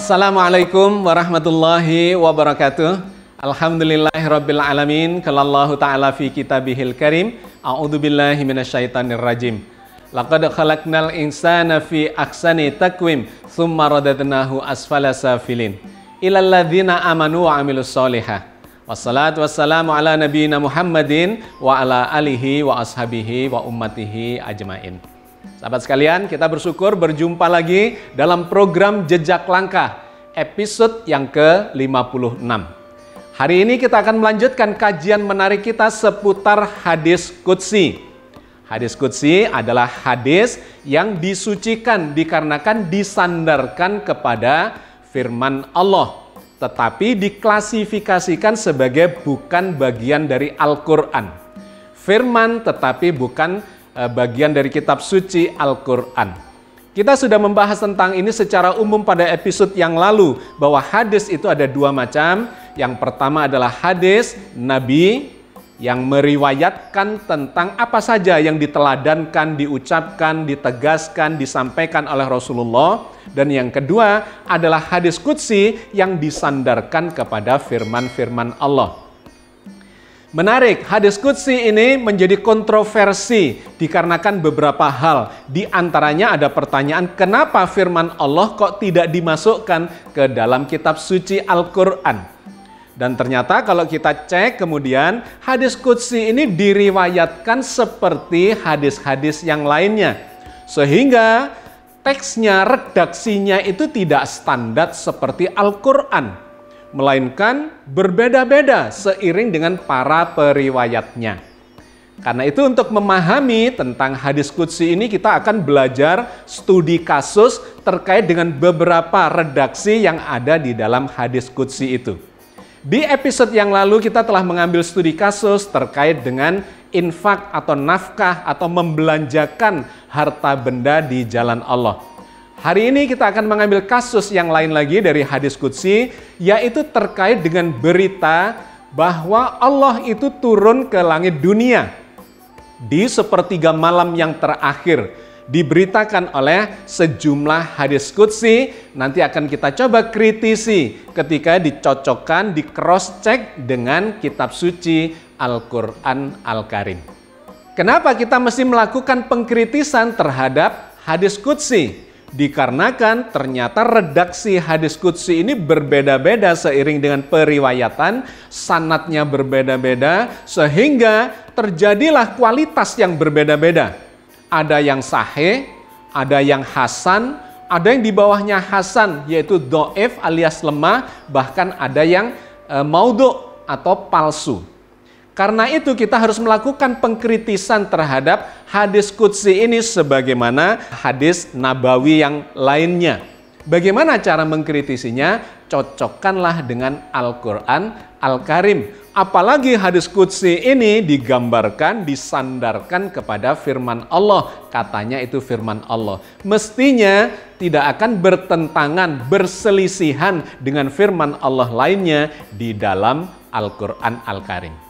Assalamualaikum warahmatullahi wabarakatuh. Alhamdulillahirabbil alamin. Kalallahu taala fi kitabihil karim. A'udzu billahi minasyaitonir rajim. Laqad khalaqnal insana fi ahsani takwim, tsumma radadnahu asfala safilin. Ilal ladzina amanu wa amilus solihah. Wassalatu wassalamu ala nabiyyina Muhammadin wa ala alihi wa ashabihi wa ummatihi ajmain. Sahabat sekalian, kita bersyukur berjumpa lagi dalam program Jejak Langkah, episode yang ke-56. Hari ini kita akan melanjutkan kajian menarik kita seputar hadis Qudsi. Hadis Qudsi adalah hadis yang disucikan dikarenakan disandarkan kepada firman Allah, tetapi diklasifikasikan sebagai bukan bagian dari Al-Quran. Firman tetapi bukan bagian dari kitab suci Al-Quran. Kita sudah membahas tentang ini secara umum pada episode yang lalu bahwa hadis itu ada dua macam. Yang pertama adalah hadis Nabi yang meriwayatkan tentang apa saja yang diteladankan, diucapkan, ditegaskan, disampaikan oleh Rasulullah. Dan yang kedua adalah hadis kutsi yang disandarkan kepada firman-firman Allah. Menarik, hadis Qudsi ini menjadi kontroversi dikarenakan beberapa hal. Di antaranya ada pertanyaan, kenapa firman Allah kok tidak dimasukkan ke dalam kitab suci Al-Quran? Dan ternyata kalau kita cek kemudian, hadis Qudsi ini diriwayatkan seperti hadis-hadis yang lainnya. Sehingga teksnya, redaksinya itu tidak standar seperti Al-Quran melainkan berbeda-beda seiring dengan para periwayatnya. Karena itu untuk memahami tentang hadis kudsi ini kita akan belajar studi kasus terkait dengan beberapa redaksi yang ada di dalam hadis kudsi itu. Di episode yang lalu kita telah mengambil studi kasus terkait dengan infak atau nafkah atau membelanjakan harta benda di jalan Allah. Hari ini kita akan mengambil kasus yang lain lagi dari hadis Qudsi, yaitu terkait dengan berita bahwa Allah itu turun ke langit dunia di sepertiga malam yang terakhir. Diberitakan oleh sejumlah hadis Qudsi, nanti akan kita coba kritisi ketika dicocokkan, di cross check dengan kitab suci Al-Quran Al-Karim. Kenapa kita mesti melakukan pengkritisan terhadap hadis Qudsi? Dikarenakan ternyata redaksi hadis kudsi ini berbeda-beda seiring dengan periwayatan, sanatnya berbeda-beda, sehingga terjadilah kualitas yang berbeda-beda. Ada yang sahih, ada yang hasan, ada yang di bawahnya hasan, yaitu do'if alias lemah, bahkan ada yang e, atau palsu. Karena itu kita harus melakukan pengkritisan terhadap hadis kudsi ini sebagaimana hadis nabawi yang lainnya. Bagaimana cara mengkritisinya? Cocokkanlah dengan Al-Quran Al-Karim. Apalagi hadis kudsi ini digambarkan, disandarkan kepada firman Allah. Katanya itu firman Allah. Mestinya tidak akan bertentangan, berselisihan dengan firman Allah lainnya di dalam Al-Quran Al-Karim.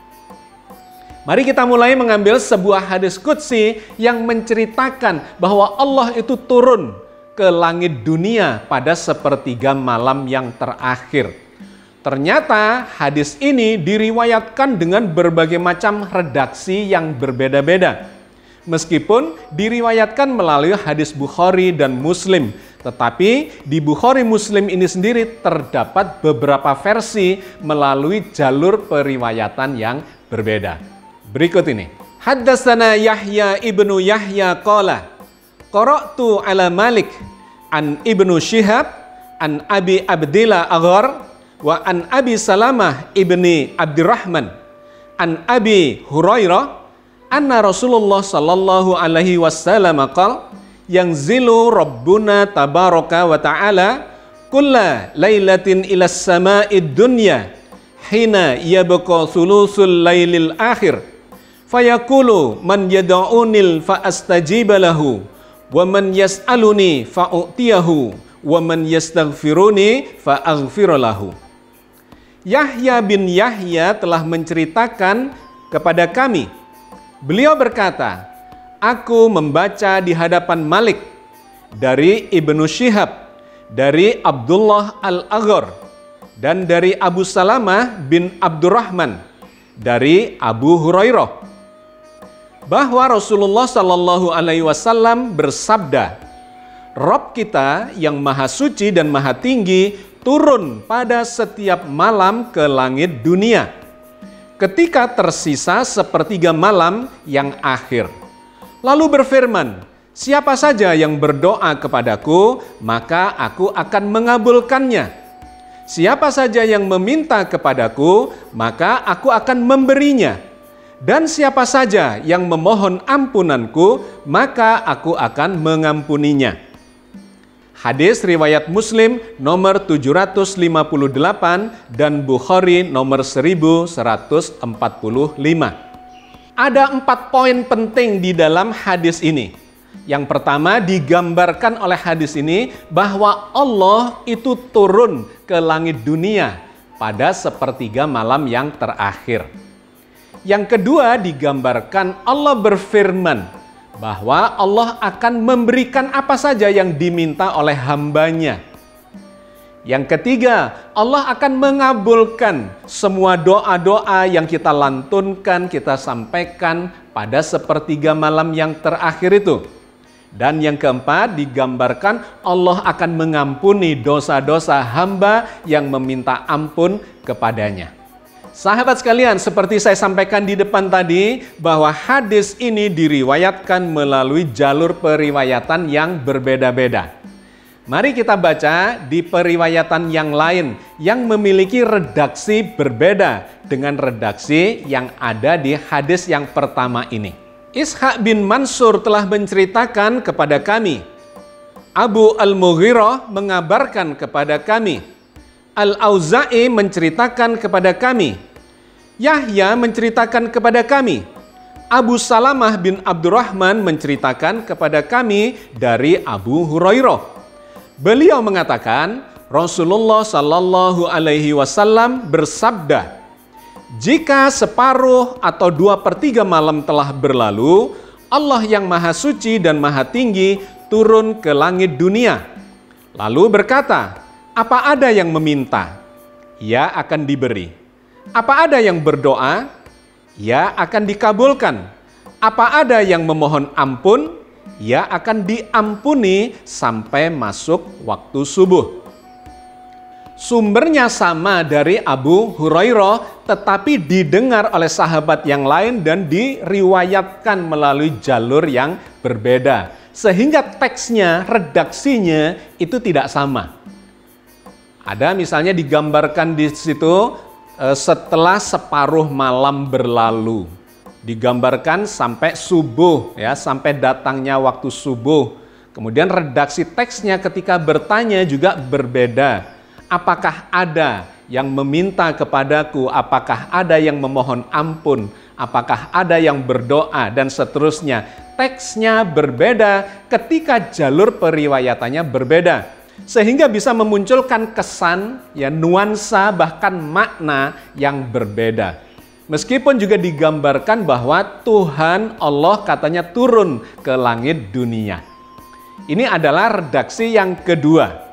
Mari kita mulai mengambil sebuah hadis kutsi yang menceritakan bahwa Allah itu turun ke langit dunia pada sepertiga malam yang terakhir. Ternyata hadis ini diriwayatkan dengan berbagai macam redaksi yang berbeda-beda. Meskipun diriwayatkan melalui hadis Bukhari dan Muslim, tetapi di Bukhari Muslim ini sendiri terdapat beberapa versi melalui jalur periwayatan yang berbeda. Berikut ini. Haddatsana Yahya ibnu Yahya qala Qara'tu ala Malik an ibnu Shihab an Abi Abdillah Aghar wa an Abi Salamah ibni Abdurrahman an Abi Hurairah anna Rasulullah sallallahu alaihi wasallam qala yang zilu Rabbuna tabaraka wa ta'ala kulla lailatin ila sama'id dunya hina yabqa thulusul lailil akhir Fayaqulu man yad'unil fa astajiba lahu wa man yas'aluni fa u'tiyahu wa man yastaghfiruni fa aghfir lahu. Yahya bin Yahya telah menceritakan kepada kami. Beliau berkata, Aku membaca di hadapan Malik dari Ibnu Syihab dari Abdullah Al-Aghar dan dari Abu Salamah bin Abdurrahman dari Abu Hurairah bahwa Rasulullah Shallallahu Alaihi Wasallam bersabda, Rob kita yang maha suci dan maha tinggi turun pada setiap malam ke langit dunia. Ketika tersisa sepertiga malam yang akhir. Lalu berfirman, Siapa saja yang berdoa kepadaku, maka aku akan mengabulkannya. Siapa saja yang meminta kepadaku, maka aku akan memberinya. Dan siapa saja yang memohon ampunanku, maka aku akan mengampuninya. Hadis riwayat Muslim nomor 758 dan Bukhari nomor 1145. Ada empat poin penting di dalam hadis ini. Yang pertama digambarkan oleh hadis ini bahwa Allah itu turun ke langit dunia pada sepertiga malam yang terakhir. Yang kedua digambarkan Allah berfirman bahwa Allah akan memberikan apa saja yang diminta oleh hambanya. Yang ketiga, Allah akan mengabulkan semua doa-doa yang kita lantunkan, kita sampaikan pada sepertiga malam yang terakhir itu. Dan yang keempat digambarkan Allah akan mengampuni dosa-dosa hamba yang meminta ampun kepadanya. Sahabat sekalian, seperti saya sampaikan di depan tadi bahwa hadis ini diriwayatkan melalui jalur periwayatan yang berbeda-beda. Mari kita baca di periwayatan yang lain yang memiliki redaksi berbeda dengan redaksi yang ada di hadis yang pertama ini. Ishak bin Mansur telah menceritakan kepada kami. Abu Al-Mughirah mengabarkan kepada kami. Al-Auza'i menceritakan kepada kami. Yahya menceritakan kepada kami. Abu Salamah bin Abdurrahman menceritakan kepada kami dari Abu Hurairah. Beliau mengatakan, Rasulullah Shallallahu Alaihi Wasallam bersabda, jika separuh atau dua per tiga malam telah berlalu, Allah yang maha suci dan maha tinggi turun ke langit dunia. Lalu berkata, apa ada yang meminta? Ia akan diberi. Apa ada yang berdoa? Ia akan dikabulkan. Apa ada yang memohon ampun? Ia akan diampuni sampai masuk waktu subuh. Sumbernya sama dari Abu Hurairah, tetapi didengar oleh sahabat yang lain dan diriwayatkan melalui jalur yang berbeda. Sehingga teksnya, redaksinya itu tidak sama. Ada misalnya digambarkan di situ setelah separuh malam berlalu. Digambarkan sampai subuh ya, sampai datangnya waktu subuh. Kemudian redaksi teksnya ketika bertanya juga berbeda apakah ada yang meminta kepadaku, apakah ada yang memohon ampun, apakah ada yang berdoa, dan seterusnya. Teksnya berbeda ketika jalur periwayatannya berbeda. Sehingga bisa memunculkan kesan, ya nuansa, bahkan makna yang berbeda. Meskipun juga digambarkan bahwa Tuhan Allah katanya turun ke langit dunia. Ini adalah redaksi yang kedua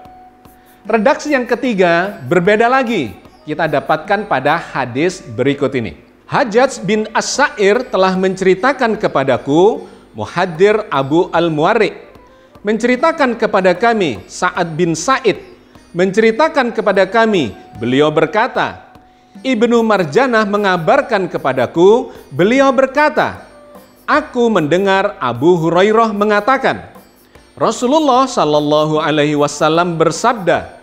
Redaksi yang ketiga berbeda lagi. Kita dapatkan pada hadis berikut ini. Hajjaj bin As-Sa'ir telah menceritakan kepadaku, Muhadir Abu Al-Muwarik, menceritakan kepada kami Sa'ad bin Sa'id, menceritakan kepada kami, beliau berkata, Ibnu Marjanah mengabarkan kepadaku, beliau berkata, Aku mendengar Abu Hurairah mengatakan, Rasulullah Shallallahu Alaihi Wasallam bersabda,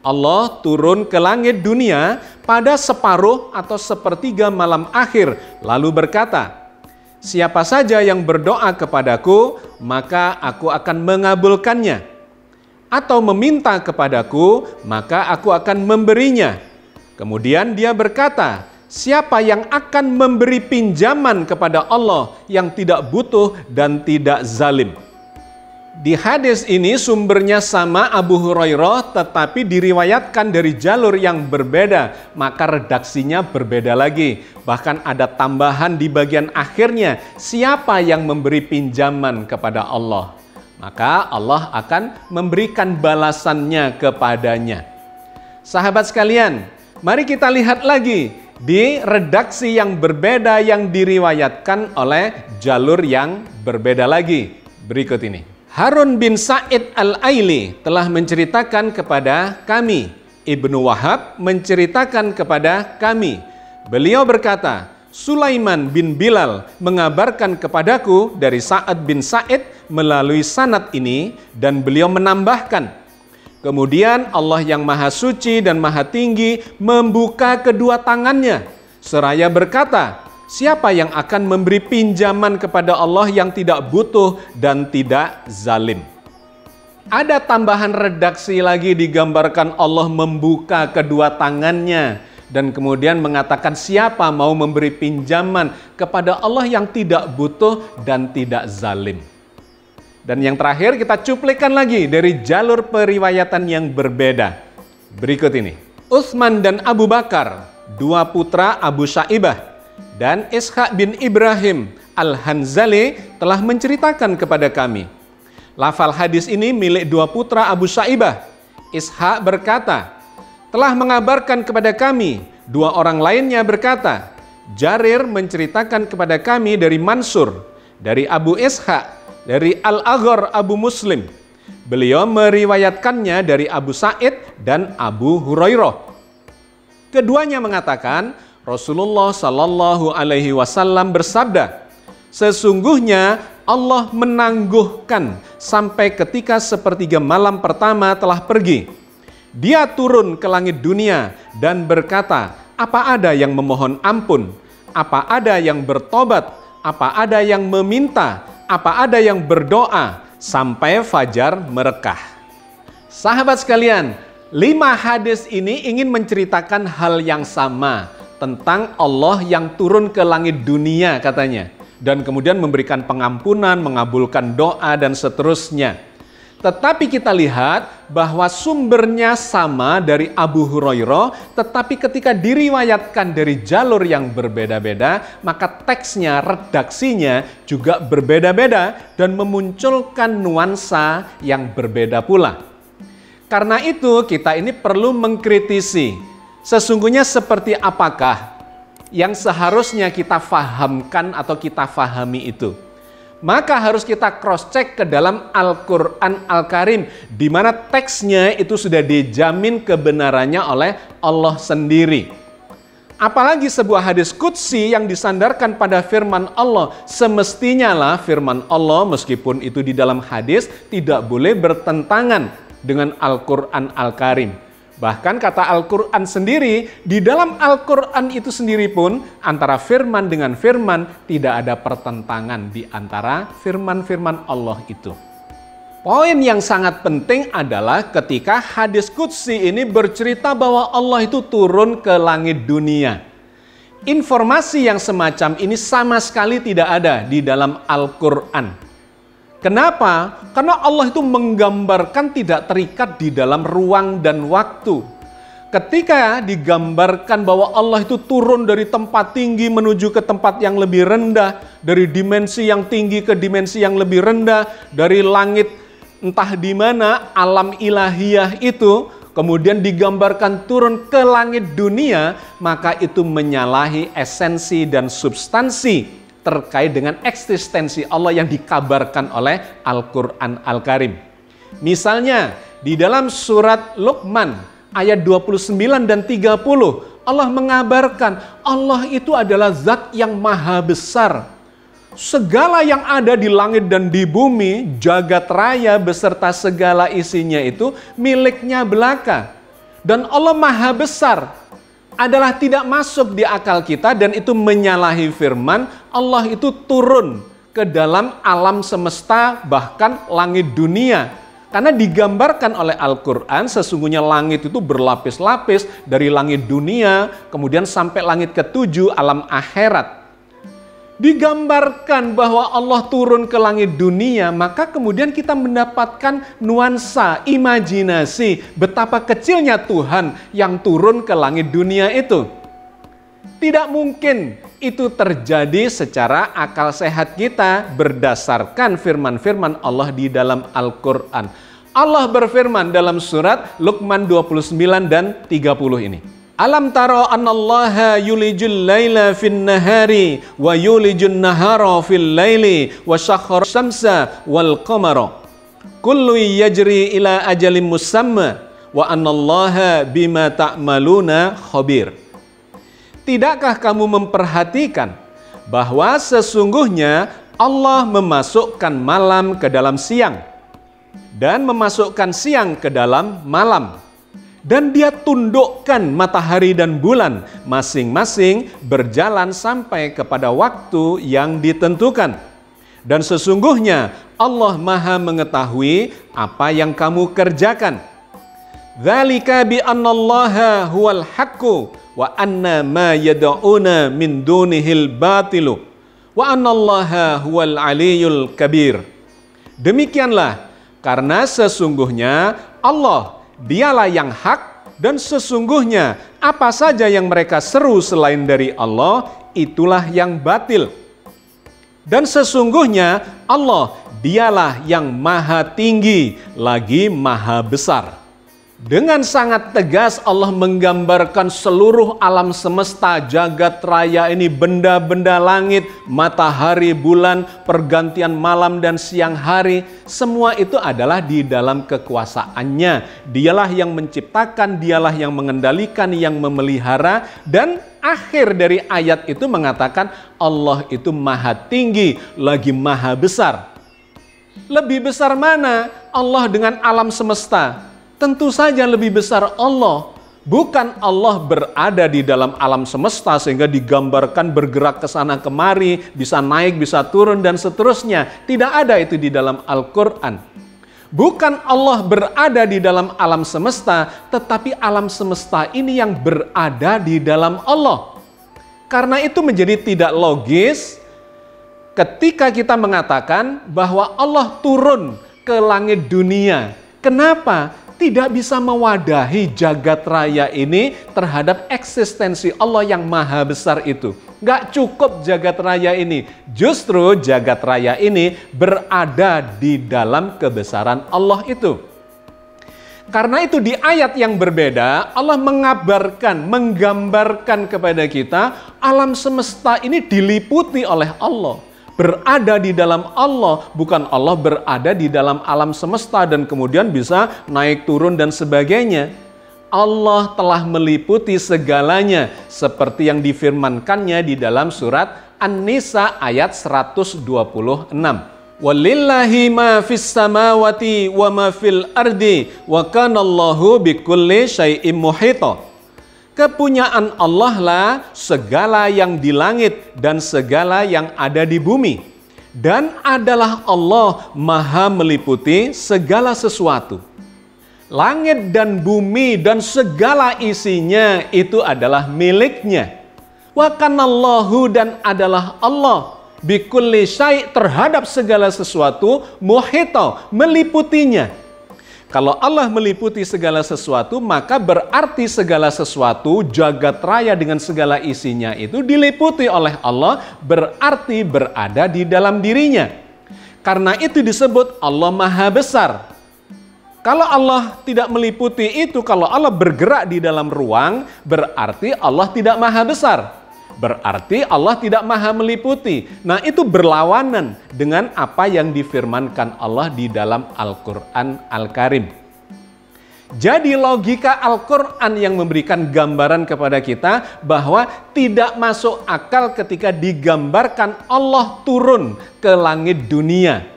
Allah turun ke langit dunia pada separuh atau sepertiga malam akhir, lalu berkata, Siapa saja yang berdoa kepadaku, maka aku akan mengabulkannya. Atau meminta kepadaku, maka aku akan memberinya. Kemudian dia berkata, Siapa yang akan memberi pinjaman kepada Allah yang tidak butuh dan tidak zalim? Di hadis ini sumbernya sama Abu Hurairah tetapi diriwayatkan dari jalur yang berbeda, maka redaksinya berbeda lagi. Bahkan ada tambahan di bagian akhirnya, siapa yang memberi pinjaman kepada Allah? maka Allah akan memberikan balasannya kepadanya. Sahabat sekalian, mari kita lihat lagi di redaksi yang berbeda yang diriwayatkan oleh jalur yang berbeda lagi. Berikut ini. Harun bin Said Al-Aili telah menceritakan kepada kami. Ibnu Wahab menceritakan kepada kami. Beliau berkata, Sulaiman bin Bilal mengabarkan kepadaku dari Sa'ad bin Sa'id melalui sanat ini dan beliau menambahkan, Kemudian Allah yang maha suci dan maha tinggi membuka kedua tangannya seraya berkata, Siapa yang akan memberi pinjaman kepada Allah yang tidak butuh dan tidak zalim? Ada tambahan redaksi lagi digambarkan Allah membuka kedua tangannya dan kemudian mengatakan siapa mau memberi pinjaman kepada Allah yang tidak butuh dan tidak zalim. Dan yang terakhir kita cuplikan lagi dari jalur periwayatan yang berbeda. Berikut ini. Utsman dan Abu Bakar, dua putra Abu Syaibah, dan Ishaq bin Ibrahim Al-Hanzali telah menceritakan kepada kami. Lafal hadis ini milik dua putra Abu Syaibah. Ishaq berkata, telah mengabarkan kepada kami. Dua orang lainnya berkata, Jarir menceritakan kepada kami dari Mansur, dari Abu Ishaq, dari Al-Aghar Abu Muslim. Beliau meriwayatkannya dari Abu Said dan Abu Hurairah. Keduanya mengatakan, Rasulullah Shallallahu Alaihi Wasallam bersabda, sesungguhnya Allah menangguhkan sampai ketika sepertiga malam pertama telah pergi dia turun ke langit dunia dan berkata, "Apa ada yang memohon ampun? Apa ada yang bertobat? Apa ada yang meminta? Apa ada yang berdoa?" Sampai fajar merekah. Sahabat sekalian, lima hadis ini ingin menceritakan hal yang sama tentang Allah yang turun ke langit dunia katanya dan kemudian memberikan pengampunan, mengabulkan doa dan seterusnya. Tetapi kita lihat bahwa sumbernya sama dari Abu Hurairah, tetapi ketika diriwayatkan dari jalur yang berbeda-beda, maka teksnya, redaksinya juga berbeda-beda dan memunculkan nuansa yang berbeda pula. Karena itu kita ini perlu mengkritisi, sesungguhnya seperti apakah yang seharusnya kita fahamkan atau kita fahami itu maka harus kita cross check ke dalam Al-Qur'an Al-Karim di mana teksnya itu sudah dijamin kebenarannya oleh Allah sendiri. Apalagi sebuah hadis kutsi yang disandarkan pada firman Allah. Semestinya lah firman Allah meskipun itu di dalam hadis tidak boleh bertentangan dengan Al-Quran Al-Karim. Bahkan kata Al-Quran sendiri, di dalam Al-Quran itu sendiri pun antara firman dengan firman tidak ada pertentangan di antara firman-firman Allah itu. Poin yang sangat penting adalah ketika hadis Qudsi ini bercerita bahwa Allah itu turun ke langit dunia. Informasi yang semacam ini sama sekali tidak ada di dalam Al-Quran. Kenapa? Karena Allah itu menggambarkan tidak terikat di dalam ruang dan waktu. Ketika digambarkan bahwa Allah itu turun dari tempat tinggi menuju ke tempat yang lebih rendah, dari dimensi yang tinggi ke dimensi yang lebih rendah, dari langit entah di mana alam ilahiyah itu kemudian digambarkan turun ke langit dunia, maka itu menyalahi esensi dan substansi terkait dengan eksistensi Allah yang dikabarkan oleh Al-Quran Al-Karim. Misalnya di dalam surat Luqman ayat 29 dan 30 Allah mengabarkan Allah itu adalah zat yang maha besar. Segala yang ada di langit dan di bumi, jagat raya beserta segala isinya itu miliknya belaka. Dan Allah maha besar, adalah tidak masuk di akal kita dan itu menyalahi firman Allah itu turun ke dalam alam semesta bahkan langit dunia. Karena digambarkan oleh Al-Quran sesungguhnya langit itu berlapis-lapis dari langit dunia kemudian sampai langit ketujuh alam akhirat digambarkan bahwa Allah turun ke langit dunia, maka kemudian kita mendapatkan nuansa, imajinasi betapa kecilnya Tuhan yang turun ke langit dunia itu. Tidak mungkin itu terjadi secara akal sehat kita berdasarkan firman-firman Allah di dalam Al-Quran. Allah berfirman dalam surat Luqman 29 dan 30 ini. Alam taro anallaha yulijul laila fin nahari wa yulijun nahara fil laili wa syakhar syamsa wal qamara kullu yajri ila ajalim musamma wa anallaha bima ta'maluna khabir. Tidakkah kamu memperhatikan bahwa sesungguhnya Allah memasukkan malam ke dalam siang dan memasukkan siang ke dalam malam. Dan dia tundukkan matahari dan bulan masing-masing berjalan sampai kepada waktu yang ditentukan. Dan sesungguhnya Allah maha mengetahui apa yang kamu kerjakan. Dzalika bi annallaha huwal haqqu wa anna ma yad'una min dunihil batilu wa annallaha huwal aliyul kabir. Demikianlah karena sesungguhnya Allah dialah yang hak dan sesungguhnya apa saja yang mereka seru selain dari Allah itulah yang batil. Dan sesungguhnya Allah dialah yang maha tinggi lagi maha besar. Dengan sangat tegas Allah menggambarkan seluruh alam semesta, jagat raya ini, benda-benda langit, matahari, bulan, pergantian malam dan siang hari, semua itu adalah di dalam kekuasaannya. Dialah yang menciptakan, dialah yang mengendalikan, yang memelihara, dan akhir dari ayat itu mengatakan Allah itu maha tinggi, lagi maha besar. Lebih besar mana Allah dengan alam semesta? Tentu saja lebih besar Allah. Bukan Allah berada di dalam alam semesta sehingga digambarkan bergerak ke sana kemari, bisa naik, bisa turun dan seterusnya. Tidak ada itu di dalam Al-Qur'an. Bukan Allah berada di dalam alam semesta, tetapi alam semesta ini yang berada di dalam Allah. Karena itu menjadi tidak logis ketika kita mengatakan bahwa Allah turun ke langit dunia. Kenapa? Tidak bisa mewadahi jagat raya ini terhadap eksistensi Allah yang maha besar itu. Gak cukup jagat raya ini. Justru jagat raya ini berada di dalam kebesaran Allah itu. Karena itu di ayat yang berbeda Allah mengabarkan, menggambarkan kepada kita alam semesta ini diliputi oleh Allah berada di dalam Allah, bukan Allah berada di dalam alam semesta dan kemudian bisa naik turun dan sebagainya. Allah telah meliputi segalanya seperti yang difirmankannya di dalam surat An-Nisa ayat 126. Walillahi ma fis samawati wa ma fil ardi wa kana Allahu bikulli syai'im muhita. Kepunyaan Allah lah segala yang di langit dan segala yang ada di bumi. Dan adalah Allah maha meliputi segala sesuatu. Langit dan bumi dan segala isinya itu adalah miliknya. Wa kanallahu dan adalah Allah bikulli syai' terhadap segala sesuatu muhito meliputinya kalau Allah meliputi segala sesuatu, maka berarti segala sesuatu, jagat raya dengan segala isinya itu diliputi oleh Allah, berarti berada di dalam dirinya. Karena itu disebut Allah Maha Besar. Kalau Allah tidak meliputi itu, kalau Allah bergerak di dalam ruang, berarti Allah tidak Maha Besar berarti Allah tidak maha meliputi. Nah itu berlawanan dengan apa yang difirmankan Allah di dalam Al-Quran Al-Karim. Jadi logika Al-Quran yang memberikan gambaran kepada kita bahwa tidak masuk akal ketika digambarkan Allah turun ke langit dunia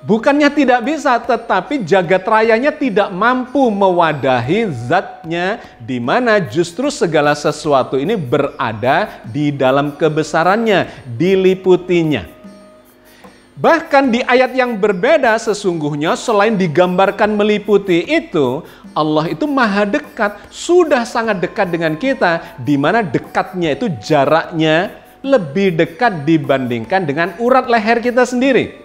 Bukannya tidak bisa, tetapi jagat rayanya tidak mampu mewadahi zatnya di mana justru segala sesuatu ini berada di dalam kebesarannya, diliputinya. Bahkan di ayat yang berbeda sesungguhnya selain digambarkan meliputi itu, Allah itu maha dekat, sudah sangat dekat dengan kita, di mana dekatnya itu jaraknya lebih dekat dibandingkan dengan urat leher kita sendiri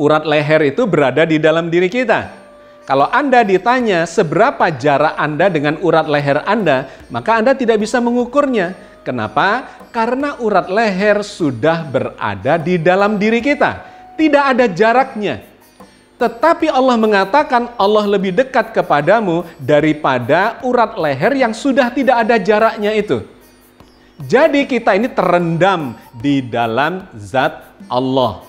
urat leher itu berada di dalam diri kita. Kalau Anda ditanya seberapa jarak Anda dengan urat leher Anda, maka Anda tidak bisa mengukurnya Kenapa? Karena urat leher sudah berada di dalam diri kita. Tidak ada jaraknya. Tetapi Allah mengatakan Allah lebih dekat kepadamu daripada urat leher yang sudah tidak ada jaraknya itu. Jadi kita ini terendam di dalam zat Allah.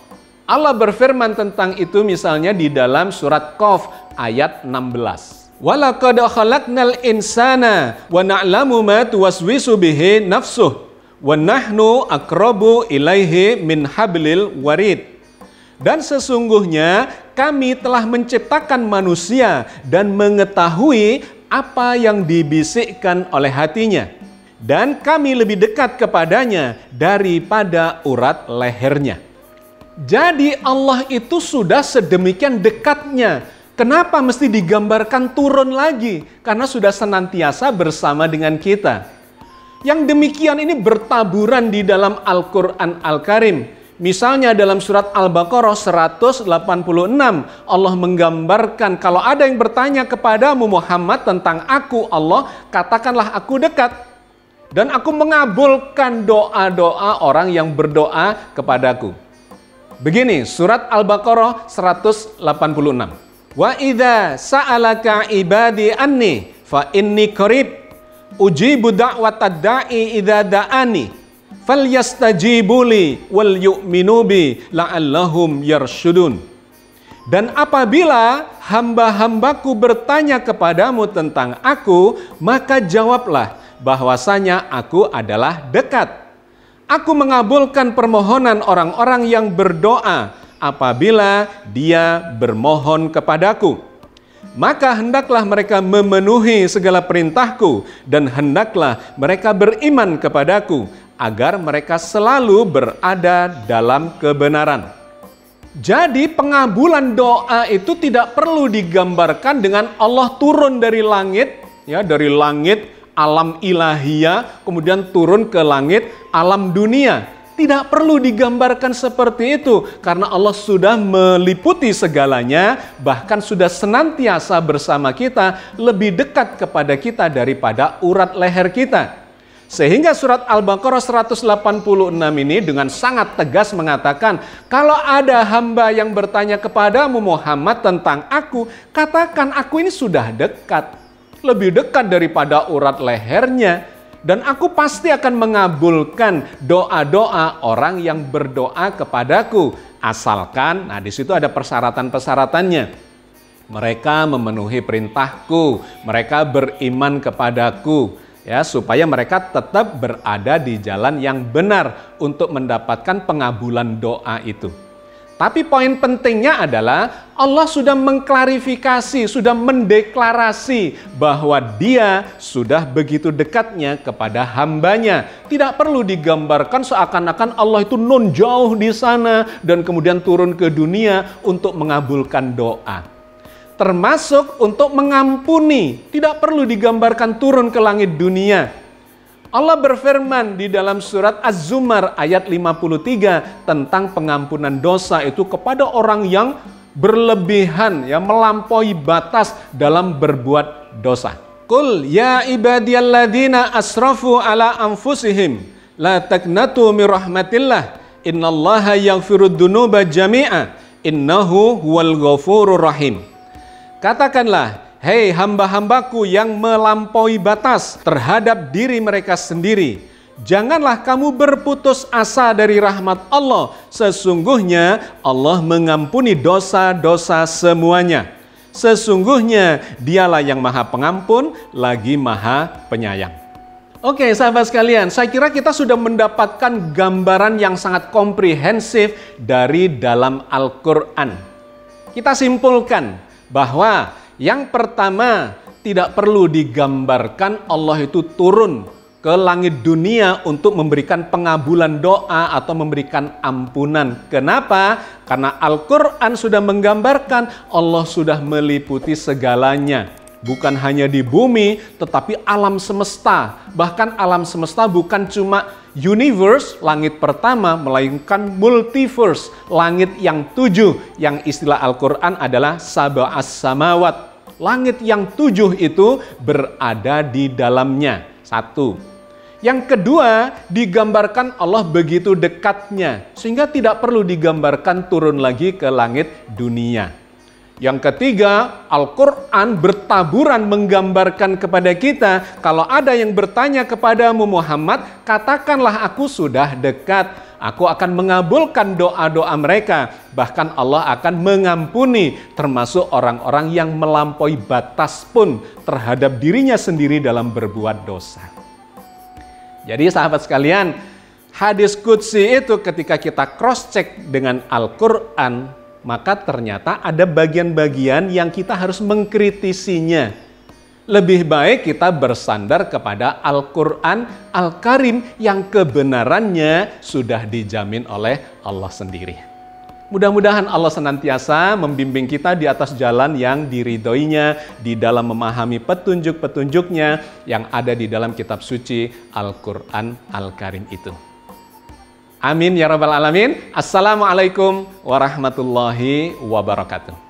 Allah berfirman tentang itu misalnya di dalam surat Qaf ayat 16. Walaqad khalaqnal insana wa na'lamu ma tuwaswisu bihi nafsuh wa nahnu akrabu ilaihi min hablil warid. Dan sesungguhnya kami telah menciptakan manusia dan mengetahui apa yang dibisikkan oleh hatinya. Dan kami lebih dekat kepadanya daripada urat lehernya. Jadi Allah itu sudah sedemikian dekatnya Kenapa mesti digambarkan turun lagi? Karena sudah senantiasa bersama dengan kita. Yang demikian ini bertaburan di dalam Al-Quran Al-Karim. Misalnya dalam surat Al-Baqarah 186, Allah menggambarkan kalau ada yang bertanya kepadamu Muhammad tentang aku Allah, katakanlah aku dekat. Dan aku mengabulkan doa-doa orang yang berdoa kepadaku. Begini, surat Al-Baqarah 186. Wa idza sa'alaka ibadi anni fa inni qarib ujibu da'watad da'i idza da'ani falyastajibuli wal yu'minu bi la'allahum yarshudun. Dan apabila hamba-hambaku bertanya kepadamu tentang aku, maka jawablah bahwasanya aku adalah dekat. Aku mengabulkan permohonan orang-orang yang berdoa apabila dia bermohon kepadaku. Maka hendaklah mereka memenuhi segala perintahku dan hendaklah mereka beriman kepadaku agar mereka selalu berada dalam kebenaran. Jadi pengabulan doa itu tidak perlu digambarkan dengan Allah turun dari langit, ya dari langit alam ilahiyah, kemudian turun ke langit alam dunia. Tidak perlu digambarkan seperti itu karena Allah sudah meliputi segalanya, bahkan sudah senantiasa bersama kita, lebih dekat kepada kita daripada urat leher kita. Sehingga surat Al-Baqarah 186 ini dengan sangat tegas mengatakan, kalau ada hamba yang bertanya kepadamu Muhammad tentang aku, katakan aku ini sudah dekat. Lebih dekat daripada urat lehernya. Dan aku pasti akan mengabulkan doa-doa orang yang berdoa kepadaku. Asalkan nah di situ ada persyaratan-persyaratannya. Mereka memenuhi perintahku. Mereka beriman kepadaku ya supaya mereka tetap berada di jalan yang benar untuk mendapatkan pengabulan doa itu tapi poin pentingnya adalah Allah sudah mengklarifikasi, sudah mendeklarasi bahwa dia sudah begitu dekatnya kepada hambanya. Tidak perlu digambarkan seakan-akan Allah itu non jauh di sana dan kemudian turun ke dunia untuk mengabulkan doa. Termasuk untuk mengampuni, tidak perlu digambarkan turun ke langit dunia, Allah berfirman di dalam surat Az-Zumar ayat 53 tentang pengampunan dosa itu kepada orang yang berlebihan, ya melampaui batas dalam berbuat dosa. Qul ya ibadiyalladzina asrafu ala anfusihim la taknatu min rahmatillah innallaha yaghfirud dunuba jami'a innahu huwal ghafurur rahim. Katakanlah, Hei hamba-hambaku yang melampaui batas terhadap diri mereka sendiri, janganlah kamu berputus asa dari rahmat Allah. Sesungguhnya Allah mengampuni dosa-dosa semuanya. Sesungguhnya dialah yang maha pengampun lagi maha penyayang. Oke sahabat sekalian, saya kira kita sudah mendapatkan gambaran yang sangat komprehensif dari dalam Al-Quran. Kita simpulkan bahwa yang pertama, tidak perlu digambarkan Allah itu turun ke langit dunia untuk memberikan pengabulan doa atau memberikan ampunan. Kenapa? Karena Al-Quran sudah menggambarkan Allah sudah meliputi segalanya. Bukan hanya di bumi, tetapi alam semesta. Bahkan alam semesta bukan cuma universe, langit pertama, melainkan multiverse, langit yang tujuh, yang istilah Al-Quran adalah sab'as samawat. Langit yang tujuh itu berada di dalamnya. Satu. Yang kedua, digambarkan Allah begitu dekatnya, sehingga tidak perlu digambarkan turun lagi ke langit dunia. Yang ketiga, Al-Quran bertaburan menggambarkan kepada kita, kalau ada yang bertanya kepadamu Muhammad, katakanlah aku sudah dekat. Aku akan mengabulkan doa-doa mereka. Bahkan Allah akan mengampuni termasuk orang-orang yang melampaui batas pun terhadap dirinya sendiri dalam berbuat dosa. Jadi sahabat sekalian, hadis Qudsi itu ketika kita cross check dengan Al-Quran, maka ternyata ada bagian-bagian yang kita harus mengkritisinya. Lebih baik kita bersandar kepada Al-Quran Al-Karim yang kebenarannya sudah dijamin oleh Allah sendiri. Mudah-mudahan Allah senantiasa membimbing kita di atas jalan yang diridhoinya di dalam memahami petunjuk-petunjuknya yang ada di dalam kitab suci Al-Quran Al-Karim itu. Amin ya rabbal alamin. Assalamualaikum warahmatullahi wabarakatuh.